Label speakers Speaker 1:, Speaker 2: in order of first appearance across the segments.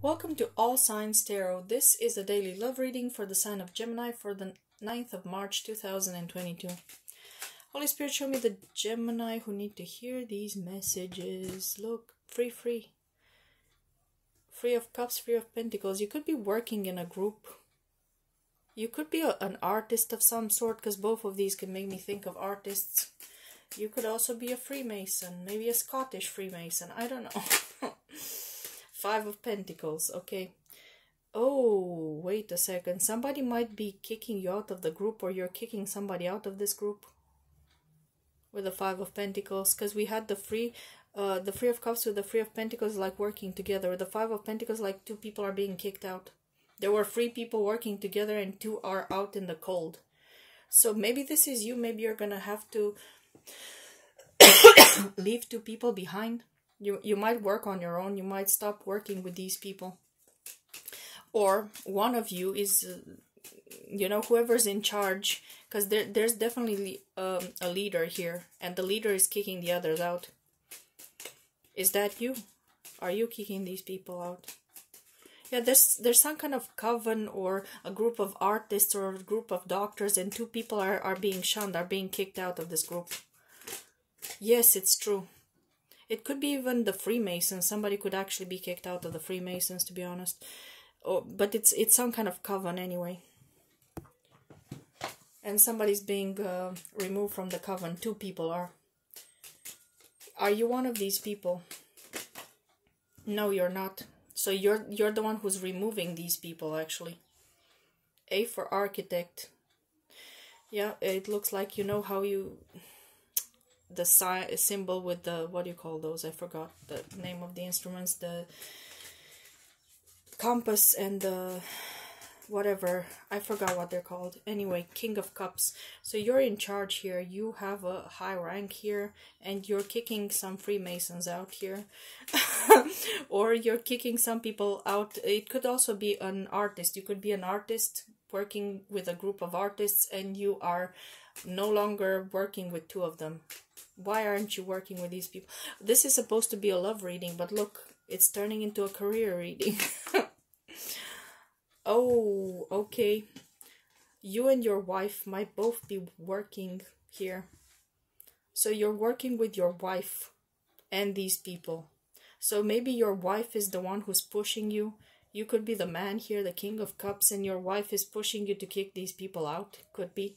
Speaker 1: Welcome to All Signs Tarot. This is a daily love reading for the sign of Gemini for the 9th of March 2022. Holy Spirit, show me the Gemini who need to hear these messages. Look, free, free. Free of Cups, Free of Pentacles. You could be working in a group. You could be a, an artist of some sort because both of these can make me think of artists. You could also be a Freemason, maybe a Scottish Freemason. I don't know. Five of Pentacles, okay. Oh, wait a second. Somebody might be kicking you out of the group or you're kicking somebody out of this group. With the Five of Pentacles. Because we had the free uh, the Three of Cups with the Three of Pentacles like working together. The Five of Pentacles like two people are being kicked out. There were three people working together and two are out in the cold. So maybe this is you. Maybe you're going to have to leave two people behind you you might work on your own you might stop working with these people. Or one of you is uh, you know whoever's in charge because there there's definitely um, a leader here and the leader is kicking the others out. Is that you? Are you kicking these people out? Yeah there's there's some kind of coven or a group of artists or a group of doctors and two people are are being shunned are being kicked out of this group. Yes it's true it could be even the Freemasons. Somebody could actually be kicked out of the Freemasons, to be honest. Oh, but it's it's some kind of coven anyway. And somebody's being uh, removed from the coven. Two people are. Are you one of these people? No, you're not. So you're you're the one who's removing these people actually. A for architect. Yeah, it looks like you know how you the si- symbol with the what do you call those? I forgot the name of the instruments. The compass and the whatever I forgot what they're called. Anyway, King of Cups. So you're in charge here. You have a high rank here, and you're kicking some Freemasons out here, or you're kicking some people out. It could also be an artist. You could be an artist working with a group of artists, and you are no longer working with two of them why aren't you working with these people? This is supposed to be a love reading, but look, it's turning into a career reading. oh, okay. You and your wife might both be working here. So you're working with your wife and these people. So maybe your wife is the one who's pushing you. You could be the man here, the king of cups, and your wife is pushing you to kick these people out. Could be.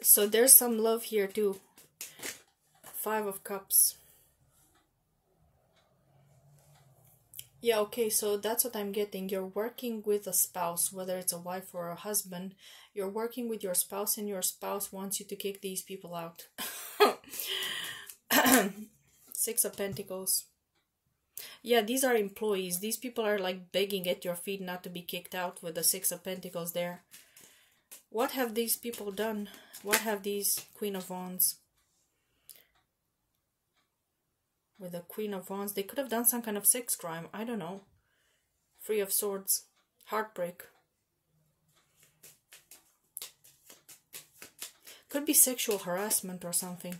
Speaker 1: So there's some love here too. Five of Cups. Yeah, okay, so that's what I'm getting. You're working with a spouse, whether it's a wife or a husband. You're working with your spouse, and your spouse wants you to kick these people out. Six of Pentacles. Yeah, these are employees. These people are like begging at your feet not to be kicked out with the Six of Pentacles there. What have these people done? What have these Queen of Wands? With the Queen of Wands, they could have done some kind of sex crime. I don't know. Three of Swords. Heartbreak. Could be sexual harassment or something.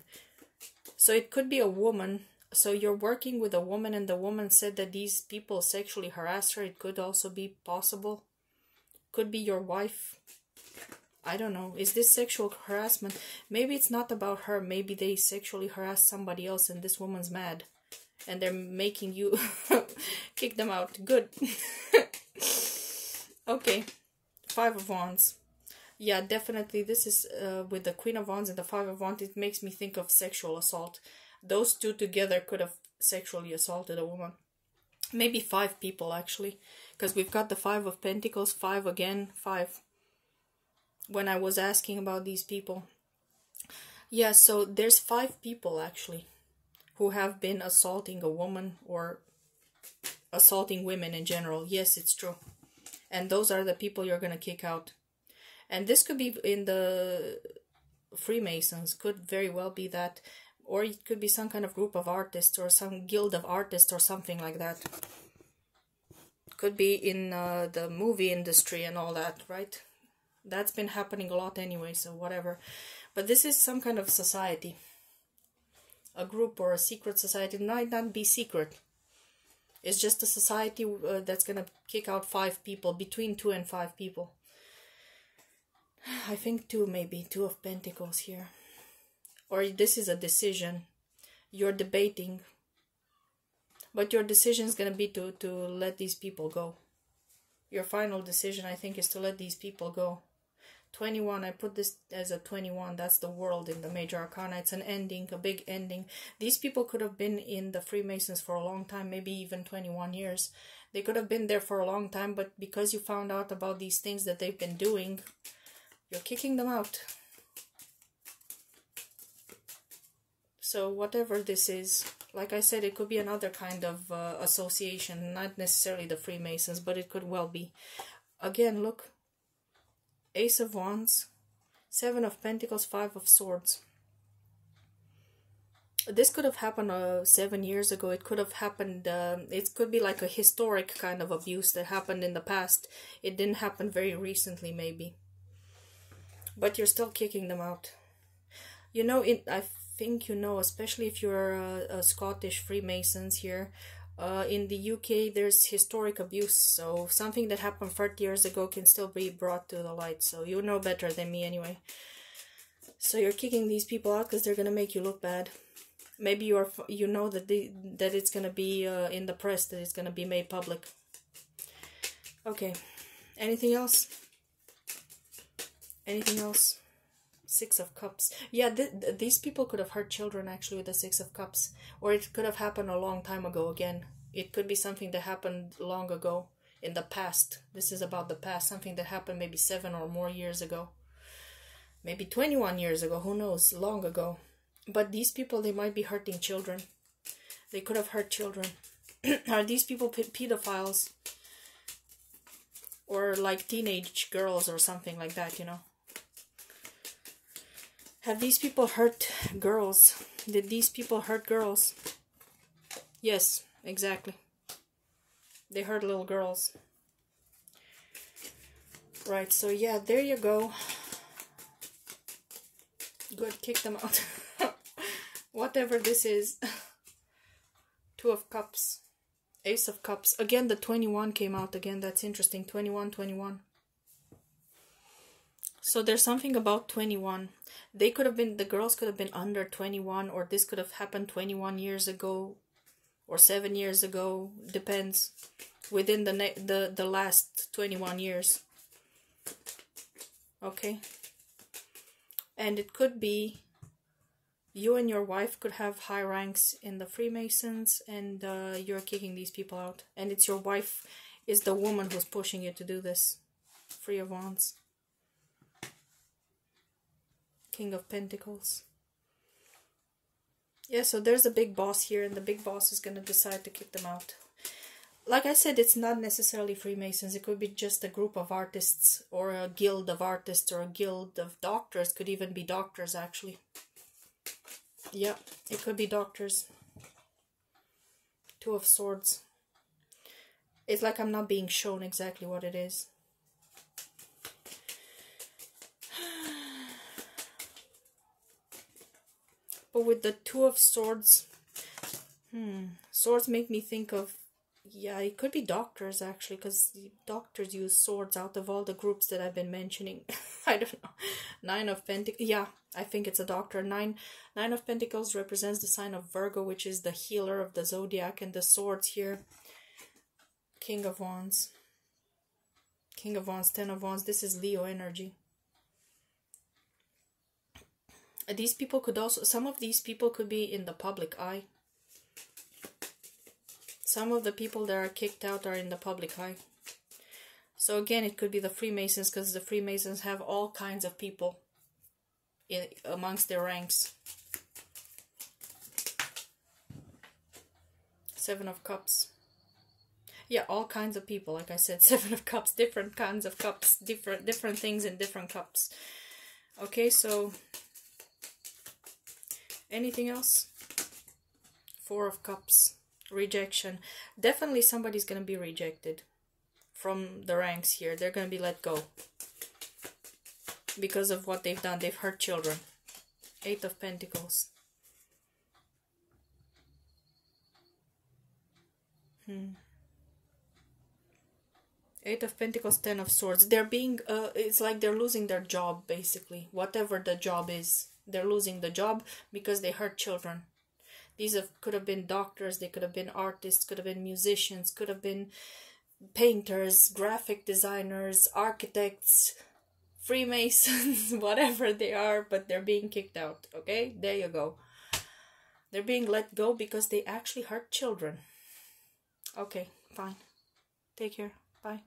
Speaker 1: So it could be a woman. So you're working with a woman and the woman said that these people sexually harassed her. It could also be possible. Could be your wife I don't know. Is this sexual harassment? Maybe it's not about her. Maybe they sexually harass somebody else and this woman's mad. And they're making you kick them out. Good. okay. Five of Wands. Yeah, definitely this is uh, with the Queen of Wands and the Five of Wands. It makes me think of sexual assault. Those two together could have sexually assaulted a woman. Maybe five people actually. Because we've got the Five of Pentacles, five again, five when I was asking about these people. Yeah, so there's five people actually who have been assaulting a woman or assaulting women in general. Yes, it's true. And those are the people you're going to kick out. And this could be in the Freemasons, could very well be that. Or it could be some kind of group of artists or some guild of artists or something like that. Could be in uh, the movie industry and all that, right? That's been happening a lot anyway, so whatever. But this is some kind of society. A group or a secret society. It might not be secret. It's just a society uh, that's gonna kick out five people, between two and five people. I think two, maybe two of Pentacles here, or this is a decision. You're debating, but your decision is gonna be to to let these people go. Your final decision, I think, is to let these people go. 21 i put this as a 21 that's the world in the major arcana it's an ending a big ending. These people could have been in the freemasons for a long time maybe even 21 years. They could have been there for a long time but because you found out about these things that they've been doing you're kicking them out. So whatever this is like i said it could be another kind of uh, association not necessarily the freemasons but it could well be. Again look Ace of Wands, Seven of Pentacles, Five of Swords. This could have happened uh, seven years ago. It could have happened, uh, it could be like a historic kind of abuse that happened in the past. It didn't happen very recently, maybe. But you're still kicking them out. You know, it, I think you know, especially if you're a, a Scottish Freemasons here, uh, in the UK, there's historic abuse, so something that happened 30 years ago can still be brought to the light. So you know better than me anyway. So you're kicking these people out because they're gonna make you look bad. Maybe you're you know that the that it's gonna be uh, in the press that it's gonna be made public. Okay, anything else? Anything else? Six of Cups. Yeah, th th these people could have hurt children actually with the Six of Cups. Or it could have happened a long time ago again. It could be something that happened long ago in the past. This is about the past. Something that happened maybe seven or more years ago. Maybe 21 years ago. Who knows? Long ago. But these people, they might be hurting children. They could have hurt children. Are these people pedophiles? Or like teenage girls or something like that, you know? Have these people hurt girls? Did these people hurt girls? Yes, exactly. They hurt little girls. Right, so yeah, there you go. Good, kick them out. Whatever this is. Two of Cups. Ace of Cups. Again, the 21 came out again. That's interesting. 21, 21. So there's something about 21 they could have been the girls could have been under 21 or this could have happened 21 years ago or 7 years ago depends within the the the last 21 years. Okay? And it could be you and your wife could have high ranks in the freemasons and uh, you're kicking these people out. And it's your wife is the woman who's pushing you to do this. Free of wands King of Pentacles. Yeah, so there's a big boss here, and the big boss is going to decide to kick them out. Like I said, it's not necessarily Freemasons. It could be just a group of artists, or a guild of artists, or a guild of doctors. Could even be doctors, actually. Yeah, it could be doctors. Two of Swords. It's like I'm not being shown exactly what it is. But with the Two of Swords, hmm, swords make me think of, yeah, it could be doctors actually, because doctors use swords out of all the groups that I've been mentioning. I don't know. Nine of Pentacles, yeah, I think it's a doctor. Nine, Nine of Pentacles represents the sign of Virgo, which is the healer of the zodiac, and the swords here, King of Wands. King of Wands, Ten of Wands, this is Leo energy these people could also some of these people could be in the public eye. Some of the people that are kicked out are in the public eye. So again it could be the freemasons because the freemasons have all kinds of people in amongst their ranks. Seven of cups. Yeah all kinds of people like i said seven of cups different kinds of cups different different things in different cups. Okay so Anything else? Four of Cups. Rejection. Definitely somebody's going to be rejected from the ranks here. They're going to be let go. Because of what they've done. They've hurt children. Eight of Pentacles. Hmm. Eight of Pentacles, Ten of Swords. They're being, uh, it's like they're losing their job, basically. Whatever the job is, they're losing the job because they hurt children. These have, could have been doctors, they could have been artists, could have been musicians, could have been painters, graphic designers, architects, Freemasons, whatever they are, but they're being kicked out. Okay, there you go. They're being let go because they actually hurt children. Okay, fine. Take care. Bye.